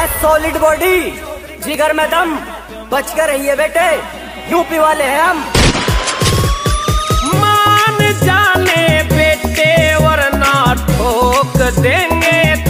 Solid body जिगर में दम। बच कर रहिए बेटे। यूपी वाले हैं हम। मान जाने बेटे, वरना ठोक देंगे